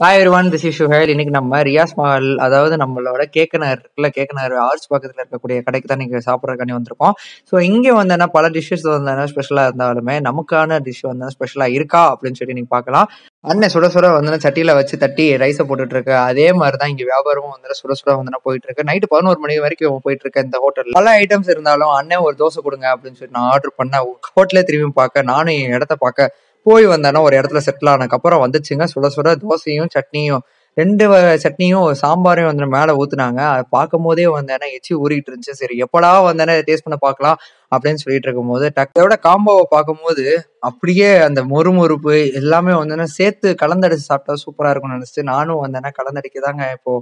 Hi one this is Suhail இன்னைக்கு நம்ம ரியாஸ் மஹால் அதாவது நம்மளோட கேக்கனர் இருக்குல்ல கேக்கனர் ஆர்ச் பக்கத்தில் இருக்கக்கூடிய கடைக்கு தான் நீங்கள் சாப்பிட்றக்காண்டி வந்திருக்கோம். ஸோ இங்கே வந்தேன்னா பல டிஷ்ஷஸ் வந்தேன்னா ஸ்பெஷலாக இருந்தாலுமே நமக்கான டிஷ் வந்து ஸ்பெஷலாக இருக்கா அப்படின்னு சொல்லி நீங்கள் பார்க்கலாம். அண்ணன் சுட சுட வந்து சட்டியில் வச்சு தட்டி ரைஸை போட்டுட்டு இருக்கு. அதே மாதிரி தான் இங்கே வியாபாரமும் வந்து சுட சுட வந்து போயிட்டு இருக்கு. நைட்டு பதினோரு மணி வரைக்கும் போயிட்டு இருக்கு இந்த ஹோட்டல் பல ஐட்டம்ஸ் இருந்தாலும் அண்ணன் ஒரு தோசை கொடுங்க அப்படின்னு சொல்லி நான் ஆர்டர் பண்ண ஹோட்டலே திரும்பி பார்க்க நானும் என் இடத்த பார்க்க போய் வந்தேன்னா ஒரு இடத்துல செட்டில் ஆனதுக்கப்புறம் வந்துச்சுங்க. சுட சுட தோசையும் சட்னியும் ரெண்டு சட்னியும் சாம்பாரையும் வந்து மேலே ஊத்துனாங்க. அதை பார்க்கும் போதே வந்தேன்னா எச்சி ஊறிட்டு இருந்துச்சு. சரி எப்படா வந்தேன்னா டேஸ்ட் பண்ண பார்க்கலாம் அப்படின்னு சொல்லிட்டு இருக்கும்போது டக்கோட காம்போவை பார்க்கும்போது அப்படியே அந்த மொறுமொறுப்பு எல்லாமே வந்தேன்னா சேர்த்து கலந்தடிச்சு சாப்பிட்டா சூப்பரா இருக்கும்னு நினைச்சிட்டு நானும் வந்தேன்னா கலந்தடிக்க தாங்க இப்போ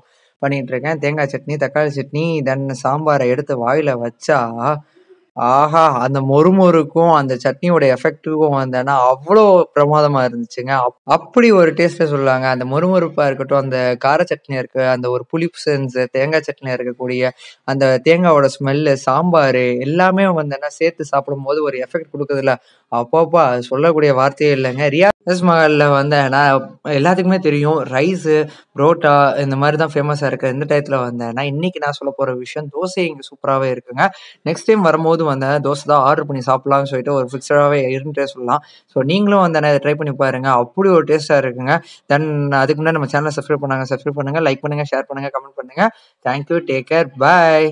பண்ணிட்டு இருக்கேன். தேங்காய் சட்னி தக்காளி சட்னி தென் சாம்பாரை எடுத்து வாயில வச்சா ஆஹா அந்த மொறுமொறுக்கும் அந்த சட்னியோட எஃபெக்ட்டுக்கும் வந்தேன்னா அவ்வளோ பிரமாதமா இருந்துச்சுங்க. அப்- அப்படி ஒரு டேஸ்ட்ல சொல்லுவாங்க அந்த மொறுமொறுப்பா இருக்கட்டும் அந்த கார சட்னி இருக்கு அந்த ஒரு புளிப்பு செஞ்சு தேங்காய் சட்னியா இருக்கக்கூடிய அந்த தேங்காவோட ஸ்மெல்லு சாம்பார் எல்லாமே வந்தேன்னா சேர்த்து சாப்பிடும்போது ஒரு எஃபெக்ட் கொடுக்குதுல்ல. அப்பப்பா சொல்லக்கூடிய வார்த்தையே இல்லைங்க. ரியாஸ் மகாலில் வந்தேன்னா எல்லாத்துக்குமே தெரியும். ரைஸு புரோட்டா இந்த மாதிரி தான் ஃபேமஸாக இருக்கு. இந்த டயத்தில் வந்தேன்னா இன்னைக்கு நான் சொல்ல போகிற விஷயம் தோசை இங்கே சூப்பராகவே இருக்குங்க. நெக்ஸ்ட் டைம் வரும்போது வந்தேன் தோசை தான் ஆர்டர் பண்ணி சாப்பிடலாம்னு சொல்லிட்டு ஒரு ஃபிக்ஸடாகவே இருந்துட்டே சொல்லலாம். ஸோ நீங்களும் வந்தேன்னா இதை ட்ரை பண்ணி பாருங்க. அப்படி ஒரு டேஸ்ட்டாக இருக்குங்க. தென் அதுக்கு முன்னாடி நம்ம சேனலை சப்ஸ்கிரைப் பண்ணாங்க சப்ஸ்கிரைப் பண்ணுங்கள் லைக் பண்ணுங்கள் ஷேர் பண்ணுங்க கமெண்ட் பண்ணுங்கள் தேங்க்யூ டேக் கேர் பாய்